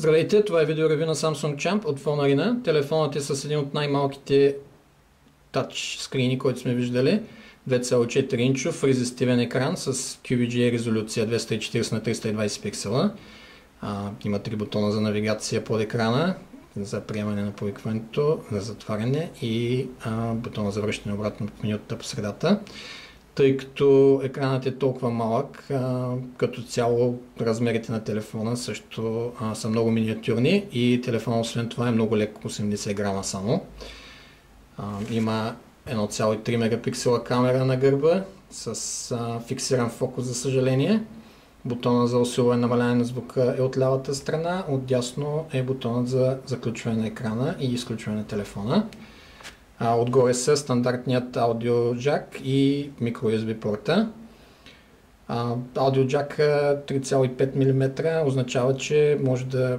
Здравейте, това е видеоревю на Samsung Champ от Phone Arena. Телефонът е с един от най-малките тач скрини, които сме виждали. 2,4 инчов резистивен екран с QVGA резолюция 240 на 320 пиксела. А, има три бутона за навигация под екрана, за приемане на повикването, за затваряне и а, бутона за връщане обратно в менюта по средата тъй като екранът е толкова малък, а, като цяло размерите на телефона също а, са много миниатюрни и телефонът освен това е много лек, 80 грама само. А, има 1,3 мегапиксела камера на гърба с а, фиксиран фокус за съжаление. Бутона за усилване и намаляване на звука е от лявата страна, отдясно е бутонът за заключване на екрана и изключване на телефона. А, отгоре са стандартният аудио джак и микро USB порта. Аудио джак 3,5 мм означава, че може да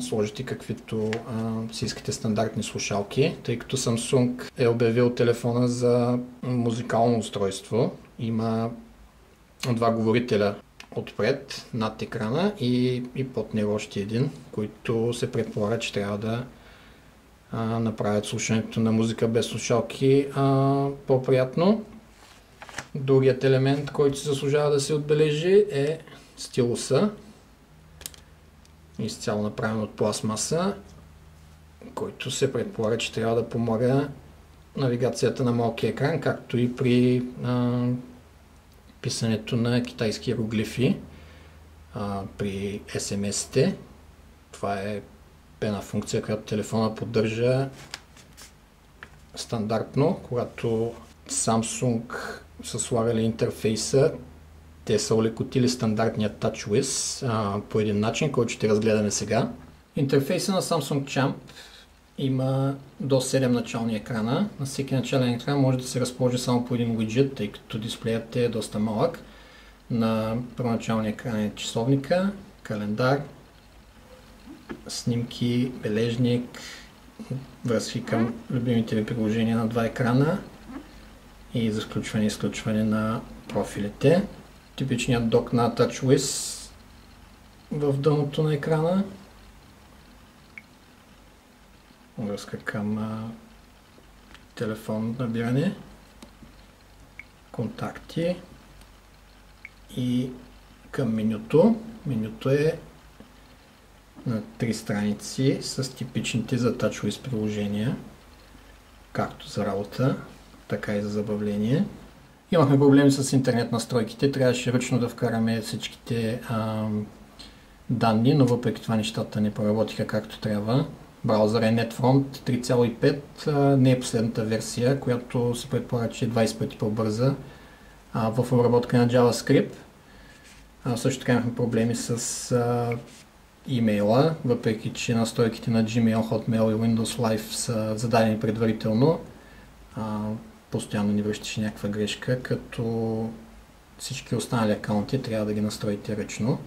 сложите каквито а, си искате стандартни слушалки, тъй като Samsung е обявил телефона за музикално устройство. Има два говорителя отпред, над екрана и, и под него още един, които се предполага, че трябва да а, направят слушането на музика без слушалки а, по-приятно. Другият елемент, който се заслужава да се отбележи е стилуса. Изцяло направен от пластмаса, който се предполага, че трябва да помага навигацията на малкия екран, както и при а, писането на китайски иероглифи а, при SMS-те. Това е една функция, която телефона поддържа стандартно, когато Samsung са слагали интерфейса, те са улекотили стандартния TouchWiz а, по един начин, който ще разгледаме сега. Интерфейса на Samsung Champ има до 7 начални екрана. На всеки начален екран може да се разположи само по един widget, тъй като дисплеят е доста малък. На първоначалния екран е часовника, календар, снимки, бележник, връзки към любимите ви приложения на два екрана и за включване и изключване на профилите. Типичният док на TouchWiz в дъното на екрана. Връзка към телефон набиране, контакти и към менюто. Менюто е на три страници с типичните за TouchWiz приложения, както за работа, така и за забавление. Имахме проблеми с интернет настройките, трябваше ръчно да вкараме всичките а, данни, но въпреки това нещата не проработиха както трябва. Браузър е NetFront 3.5, не е последната версия, която се предполага, че е 20 пъти по-бърза в обработка на JavaScript. А, също така имахме проблеми с а, имейла, въпреки че настройките на Gmail, Hotmail и Windows Live са зададени предварително. А, постоянно ни връщаше някаква грешка, като всички останали акаунти трябва да ги настроите ръчно.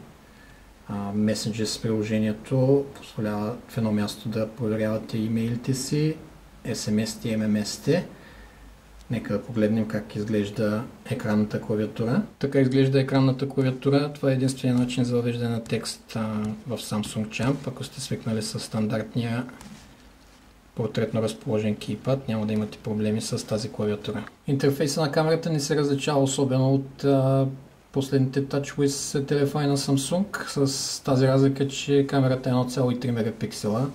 Messages с приложението позволява в едно място да проверявате имейлите си, SMS-те и MMS-те. Нека да погледнем как изглежда екранната клавиатура. Така изглежда екранната клавиатура. Това е единствения начин за въвеждане на текст в Samsung Champ. Ако сте свикнали с стандартния портретно разположен кейпад, няма да имате проблеми с тази клавиатура. Интерфейса на камерата не се различава особено от а, последните TouchWiz телефони на Samsung, с тази разлика, че камерата е 1,3 мегапиксела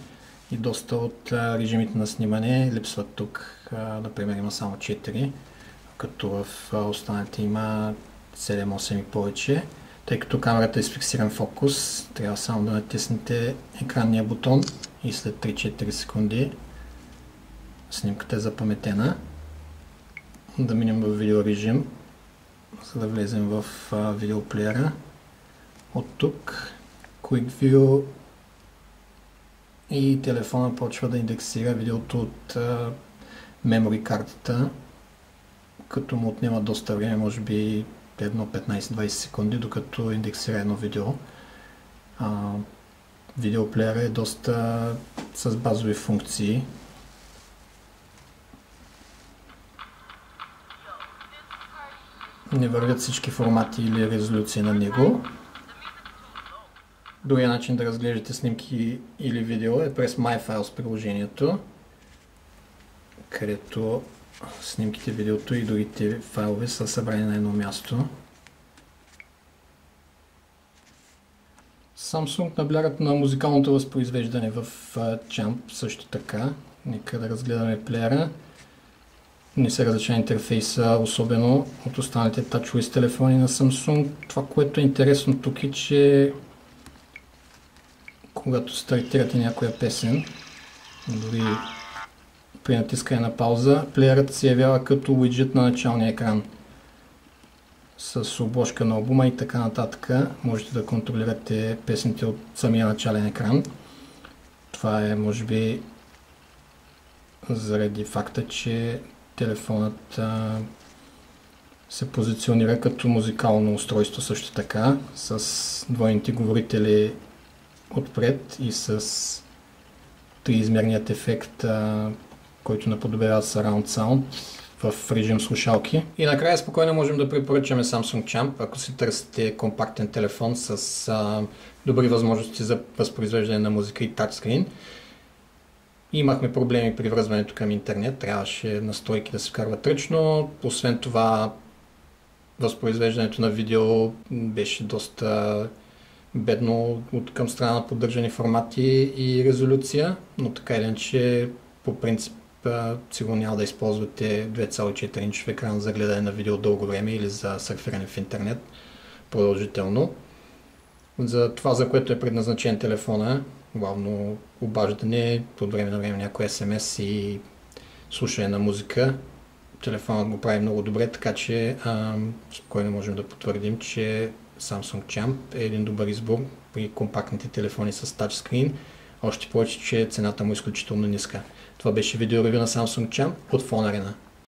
и доста от режимите на снимане липсват тук. Например има само 4, като в останалите има 7-8 и повече. Тъй като камерата е с фиксиран фокус, трябва само да натиснете екранния бутон и след 3-4 секунди снимката е запаметена. Да минем в видеорежим, за да влезем в видеоплеера. От тук Quick View и телефона почва да индексира видеото от memory картата, като му отнема доста време, може би едно 15-20 секунди, докато индексира едно видео. А, видеоплеера е доста с базови функции. Не вървят всички формати или резолюции на него. Другия начин да разглеждате снимки или видео е през MyFiles приложението, където снимките, видеото и другите файлове са събрани на едно място. Samsung наблягат на музикалното възпроизвеждане в Jump също така. Нека да разгледаме плеера. Не се различава интерфейса, особено от останалите TouchWiz телефони на Samsung. Това, което е интересно тук е, че когато стартирате някоя песен, дори при натискане на пауза, плеерът се явява като уиджет на началния екран с обложка на албума и така нататък. Можете да контролирате песните от самия начален екран. Това е, може би, заради факта, че телефонът а, се позиционира като музикално устройство също така, с двойните говорители отпред и с триизмерният ефект, който наподобява Surround Sound в режим слушалки. И накрая спокойно можем да препоръчаме Samsung Champ, ако си търсите компактен телефон с а, добри възможности за възпроизвеждане на музика и тачскрин. Имахме проблеми при връзването към интернет, трябваше настройки да се вкарват ръчно. Освен това, възпроизвеждането на видео беше доста бедно от към страна на поддържани формати и резолюция, но така или иначе по принцип сигурно няма да използвате 2,4 инчов екран за гледане на видео дълго време или за сърфиране в интернет продължително. За това, за което е предназначен телефона, главно обаждане, от време на време някой SMS и слушане на музика, телефонът го прави много добре, така че а, спокойно можем да потвърдим, че Samsung Champ е един добър избор при компактните телефони с тачскрин, още повече, че цената му е изключително ниска. Това беше видеоревю на Samsung Champ от Arena.